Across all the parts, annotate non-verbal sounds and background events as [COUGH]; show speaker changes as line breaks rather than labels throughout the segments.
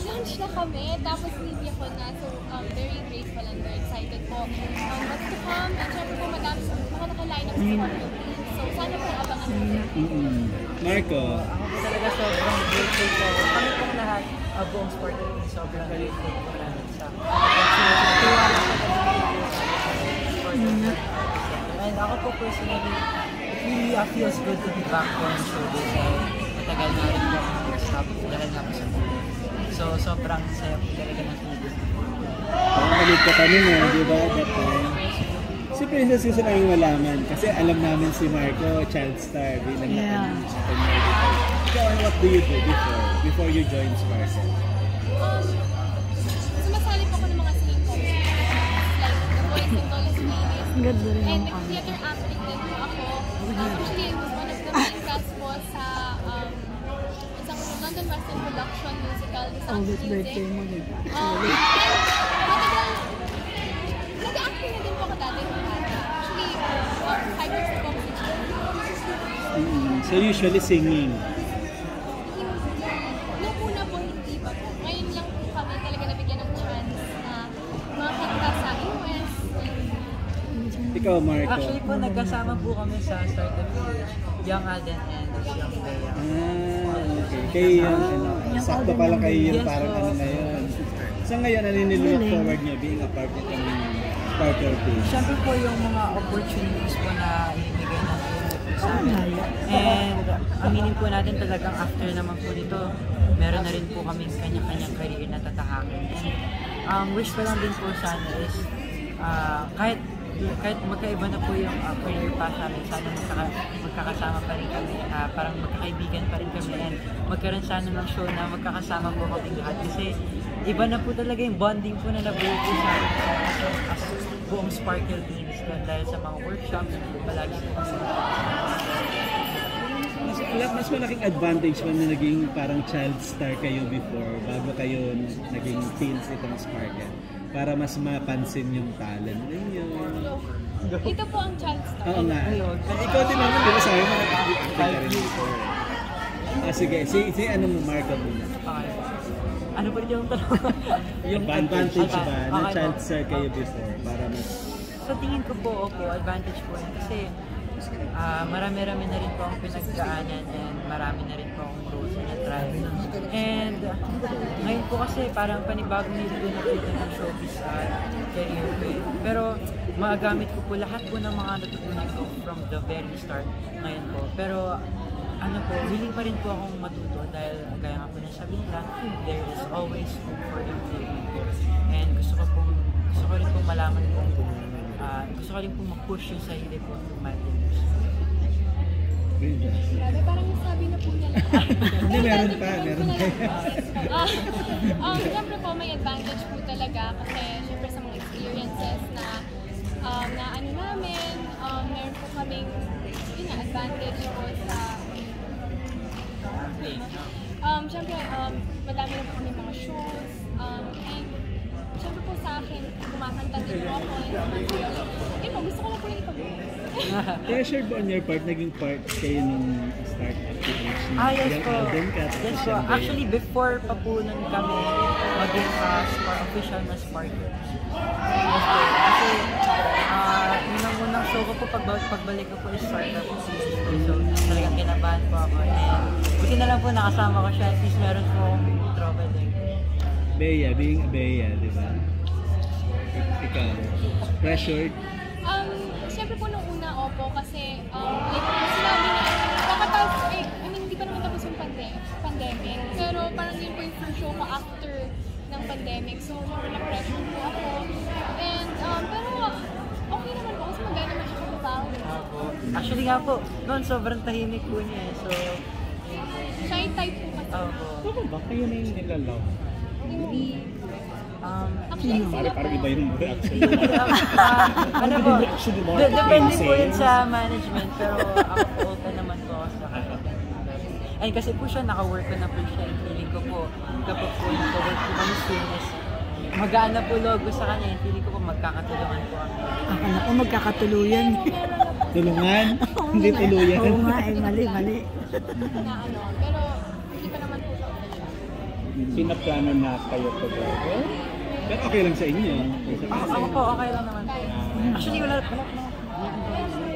Nag-lunch na kami, tapos media ko na. So, um, very grateful and very excited po. Um, what's to come? And syempre po, madami mga nakaline up sa. So, sana po abangan natin.
Mm-mm. Marco,
Ako po talaga sobrang grateful po. Kami pong lahat, uh, buong sport team, sobrang grateful po namin sa. Tiwala po team. And ako po personally, it really uh, feels good to be back po on showbiz. Uh, matagal na rin po ako nag-stop dahil nga po sa movie. So sobrang saya po talaga ng showbiz.
Pakalit ka kami mo, di ba, that time? Si Princess gusto namin malaman kasi alam namin si Marco, child star, bilang
Yeah.
yeah. sa kanya. Ano, what do you do before, before you join Sparkle?
Um, sumasali po ako ng mga singing competitions. Like, The Voice of Lolas Babies.
Ang ganda rin
And
ng ano.
theater acting din po ako. Um, actually, I was one of the main cast po sa um, London Western Production musical,
Always
of Music.
birthday mo, di ba?
Um, and matagal, nag-acting na din po ako dati. Actually, um, five years ago ako sa GMA.
Mm, so usually singing.
Nung una po, hindi pa po. Ngayon lang po kami talaga nabigyan ng chance na makita sa US.
Ikaw, Marco.
Actually po, nagkasama po kami sa Start of Village, Young Alden and Young Bea.
Ah, okay. Kayo yung, ano, sakto pala kayo yung
Yes,
parang ano na yun. So ngayon, ano yung nilook forward niyo being a part of kami Sparkle Team?
Siyempre po yung mga opportunities po na ibigay ng film sa amin.
Laya.
And aminin po natin talagang after naman po nito, meron na rin po kaming kanya-kanyang career na tatahakin. And um, wish ko lang din po sana is ah, kahit kahit magkaiba na po yung ah, career path namin, sana magkaka, magkakasama pa rin kami, ah, parang magkakaibigan pa rin kami and magkaroon sana ng show na magkakasama po kami lahat. Kasi iba na po talaga yung bonding po na nabuo po sa as, buong Sparkle teams dahil sa mga workshops, palagi po kami
Mas, mas malaking advantage man na naging parang child star kayo before bago kayo naging teens itong Sparkle para mas mapansin yung talent ninyo.
Ito po ang child star.
Oo nga.
Ayun.
Ikaw din naman, di ba sabi mo nakikita ka rin before. Ah, sige, si, si ano mo, Marco muna.
Okay. Ano pa rin yung tanong?
Yung advantage ba na
Okay.
child star kayo before para mas...
Sa tingin ko po, opo, advantage po. Kasi ah, marami-rami na rin po ang pinagdaanan and marami na rin po akong try. And ngayon po kasi parang panibagong nilito na po ito ng showbiz at career ko eh. Pero magagamit ko po lahat po ng mga natutunan ko from the very start ngayon po. Pero ano po, willing pa rin po akong matuto dahil gaya nga po na sabi nila, there is always room for improvement. And gusto ko pong, gusto ko rin pong malaman po, ah, gusto ko rin pong mag-push yung sarili po to my limits.
Grabe, parang nasabi na po niya. [LAUGHS]
Meron pa, meron pa.
Ah, um, Siyempre po, may advantage po talaga kasi siyempre sa mga experiences na um, na ano namin, um, meron po kaming yun nga, advantage po sa um, siyempre, um, madami na po kami mga shows, um, and siyempre po sa akin, kumakanta din po ako, and yun po, gusto ko lang po yung ipag-
Pressure ba on your part, naging part kayo nung start
Ah, yes po. Yes po. Actually, before pa po nun kami maging uh, spar official na Sparkers. Yes po. Kasi, ah, yun ang unang show ko po pag pagbalik ko po is startup season. So, talagang kinabahan po ako. And, buti na lang po nakasama ko siya. At least meron po akong trouble din.
Bea, being a Bea, di ba? Ik- Ikaw, pressured?
Um, siyempre po nung una, opo, kasi um, like sinabi na, kakatapos, eh, tapos yung pande- pandemic, pero parang yun po yung first show ko after ng pandemic, so syempre na-pressure po ako. And, um, pero okay naman po, kasi magana naman siya kapag
Opo. Actually nga po, noon sobrang tahimik po niya eh. So,
Shy type po kasi.
opo.
Ano ba? Kayo na yung nilalove.
Hindi.
Um,
Actually, sila
Parang, iba yung reaction. [LAUGHS]
Ano po? Depende po yun sa management, pero ako po. And kasi po siya, naka-work ko na po siya. And feeling ko po, kapag po naka-work po kami soon is magaan na po logo sa kanya. And feeling ko po magkakatulungan po kami.
Akala ko magkakatuluyan. [LAUGHS]
Tulungan? Hindi tuluyan.
Oo nga, eh, mali, mali. [LAUGHS]
na ano, pero hindi pa naman po siya
pinaplano na kayo together?
Pero okay lang sa inyo.
Ako, ako po, okay lang naman po. Actually, wala, wala, wala.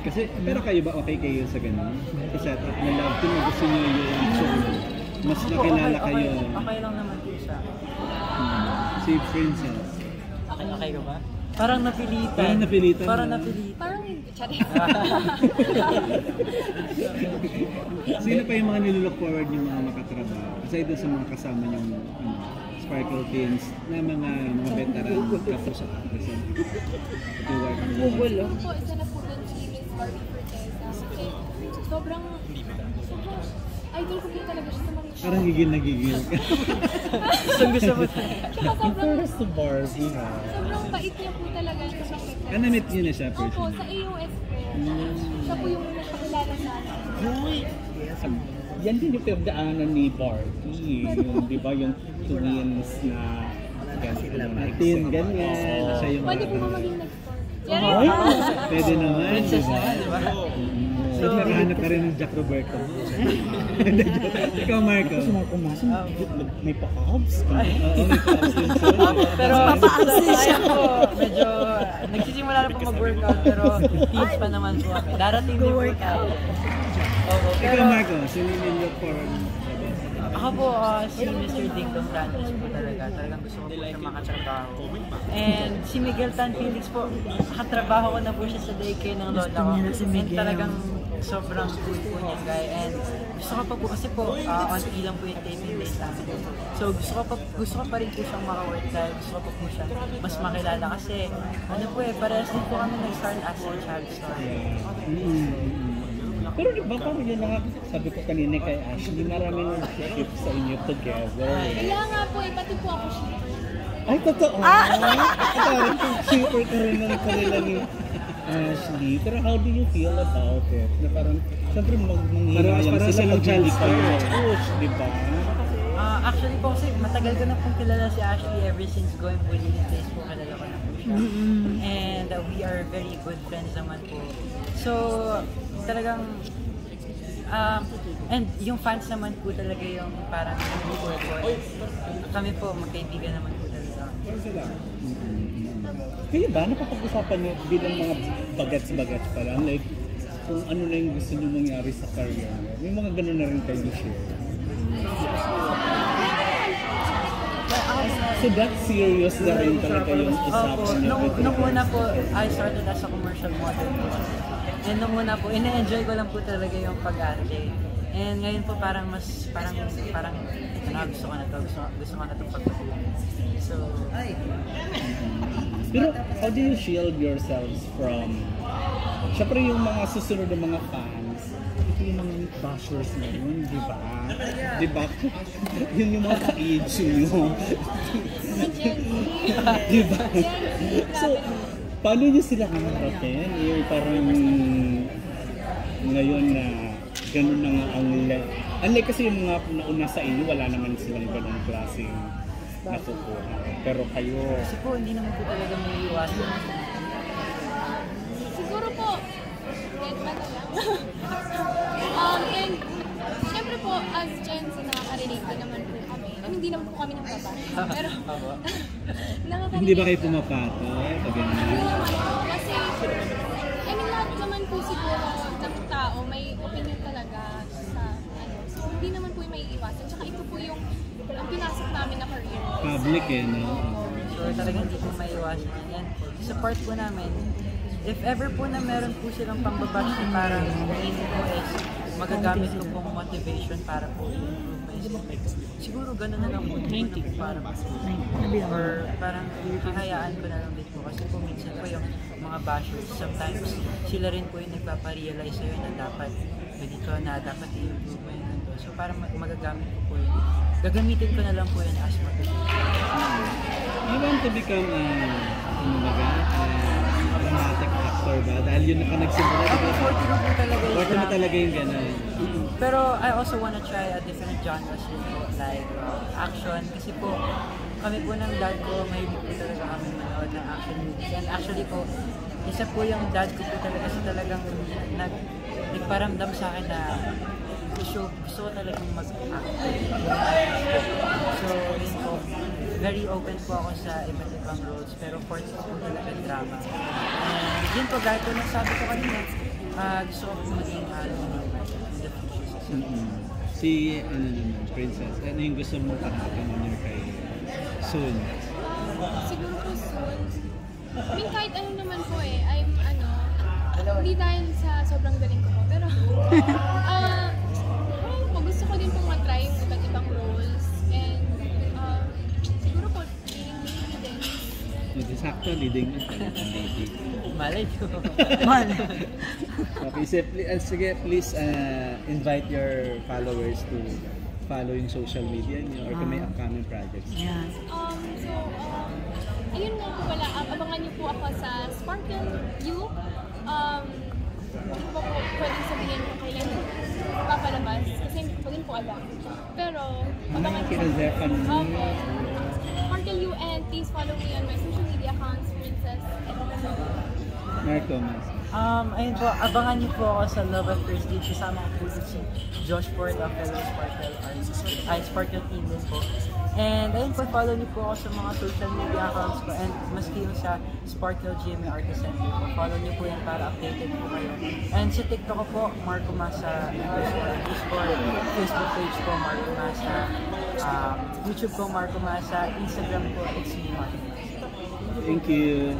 Kasi, pero kayo ba okay kayo sa ganun? Sa setup na love team, gusto niyo yung solo. Mas
Ako
nakilala
okay,
kayo.
okay, okay lang naman po sa akin.
Si Princess.
Okay, okay ka ba? Parang napilitan.
Parang napilitan
Parang
na.
napilitan.
Parang. [LAUGHS]
Sino pa yung mga nilook forward yung mga makatrabaho? Aside doon sa mga kasama yung ano, Sparkle Teens na mga mga veteran kapos sa actress.
Google, oh.
po, isa na po Barbie Corteza. Kasi sobrang, sobrang, idol ko po talaga siya sa mga show.
Parang gigil na gigil [LAUGHS] ka.
Gusto gusto mo.
Tsaka sobrang,
First to Barbie ha.
sobrang bait niya po talaga.
Na-meet niyo na siya
Opo, sa? AOS po. Siya po yung nagpakilala sa akin.
Uy! Yan din yung pinagdaanan ni Barbie. Yung, di ba, yung twins na ganito na
Atin, ganyan. Siya yung
Pwede po ba maging next door?
Pwede naman, ba?
na, di ba?
So, nakahanap ka rin ng Jack Roberto. [LAUGHS] Ikaw, Marco.
Gusto mo kumasin, may pa-abs ka.
Oo, may props din siya. [LAUGHS]
Pero
Papaabs din siya.
ayun po, medyo nagsisimula na po mag-workout pero teens pa naman po kami. Darating din po tayo.
Ikaw, Marco, sino yung nilook forward mo?
Ako po ah, si Mr. Ding Dong Dantes po talaga. Talagang gusto ko po siya makatrabaho. And si Miguel Tan Felix po, nakatrabaho ko na po siya sa daycare ng lola ko. And talagang sobrang cool po niya guy. And gusto ko pa po kasi po, uh, on lang po yung taping days namin. So gusto ko pa, gusto ko pa rin po siyang maka-work dahil gusto ko pa po siya mas makilala kasi ano po eh, parehas din po kami nag-start as a child story.
Pero di ba parang yun na nga, sabi ko kanina kay Ashley, maraming nag-ship sa inyo together.
Kaya nga po, eh, pati po ako shipper.
Ay, totoo! Ah! Parang super ka rin ng kanila ni Ashley. Pero how do you feel about it? Na parang, syempre mag
parang
sila pag hindi kayo push, di ba?
Ah, actually po kasi matagal ko na pong kilala si Ashley ever since going bullying days po kilala ko na po siya. And uh, we are very good friends naman po. So, talagang um, and yung fans naman po talaga yung parang before po. Kami po magkaibigan naman po talaga.
Kaya ba, napapag-usapan niyo bilang mga bagats-bagats pa lang, like, kung ano na yung gusto niyo mangyari sa career niyo. May mga ganun na rin kayo share. So that serious na rin talaga yung
Opo,
usapan niyo.
nung, nung una po, I started as a commercial model po. And nung una po, ina-enjoy ko lang po talaga yung pag-arte. And ngayon po parang mas, parang, parang, ito na, gusto ko na to, gusto, gusto ko na itong pagpatuloy. So,
Pero how do you shield yourselves from Siyempre yung mga susunod ng mga fans, yung mga bashers na yun, di ba? Di ba? [LAUGHS] yun yung mga ka-age nyo. [LAUGHS] Di ba? So, paano nyo sila haharapin? Yung parang ngayon na ganun na nga ang Unlike kasi yung mga nauna sa inyo, wala naman silang ganun klaseng nakukuha. Pero kayo,
kasi po, hindi naman po talaga may iwasan.
Siguro po, get ba na lang? [LAUGHS] um, and, syempre po, as Gen Z, nakaka-relate din naman po kami. I mean, hindi naman po kami nang babash. Pero, [LAUGHS] nakaka-relate.
Hindi ba kayo pumapato? Pag?
Hindi. Kasi, I mean, lahat naman po siguro ng tao may opinion talaga sa, ano, so hindi naman po yung may iwasan. Tsaka ito po yung, ang pinasok namin na career.
Public eh, no?
So talagang hindi po maiwasan yan. And sa part po namin, if ever po na meron po silang pambabash na parang main po is magagamit ko pong motivation para po. Siguro gano'n na lang po. 90 para. Or parang kakayaan ko na lang din po. Kasi po minsan po yung mga bashers, sometimes sila rin po yung nagpaparealize sa'yo na dapat ganito na dapat i-improve mo ganito. So parang mag- magagamit ko po yun. Gagamitin ko na lang po yun as motivation.
You want to become, uh, ano ba ga? Dramatic actor ba? Dahil yun naka nagsimula.
Ako, 40 ko po talaga
Bakit mo
drama.
talaga yung gano'n?
Pero I also wanna try a different genres rin po, like uh, action. Kasi po, kami po ng dad ko, mahilig po talaga kami manood ng action movies. And actually po, isa po yung dad ko po talaga sa talagang nag nagparamdam sa akin na gusto, gusto ko talagang mag-act. So, yun po, very open po ako sa iba't ibang roles, pero for this po talaga drama. And yun po, gaya po ng sabi ko kanina, ah, gusto ko po maging uh,
Mm-mm. Si, ano naman, Princess, ano yung gusto mo panakan on kay soon?
Siguro po soon. I mean, kahit ano naman po eh. I'm, ano, hindi dahil sa sobrang galing ko po. Pero, [LAUGHS] ah, po, gusto ko din pong matry yung
Hindi sakto, leading lady.
Malay ko. [LAUGHS]
Okay, so, pl- uh, sige, please uh, invite your followers to follow yung social media niyo or kung may upcoming projects.
Yan.
Um, so, um, ayun nga po pala, um, abangan niyo po ako sa Sparkle U. Um, hindi pa po pwedeng sabihin kung kailan papalabas kasi hindi ko po alam. Pero, abangan niyo.
Kina-reserve ka nun.
Opo. Sparkle U and please follow me on my social media accounts, Princess.
Mas.
Um, ayun po, abangan niyo po ako sa Love at First Date. Kasama ko po si Josh Ford of Fellow Sparkle Arts, ay Sparkle Team din po. And ayun po, follow niyo po ako sa mga social media accounts ko and maski yung sa Sparkle GMA Artist Center po. Follow niyo po yan para updated po kayo. And sa TikTok ko po, Marco Masa underscore underscore, Facebook page ko, Marco Masa, um, YouTube ko, Marco Masa, Instagram ko, it's me, Marco Masa.
Thank you.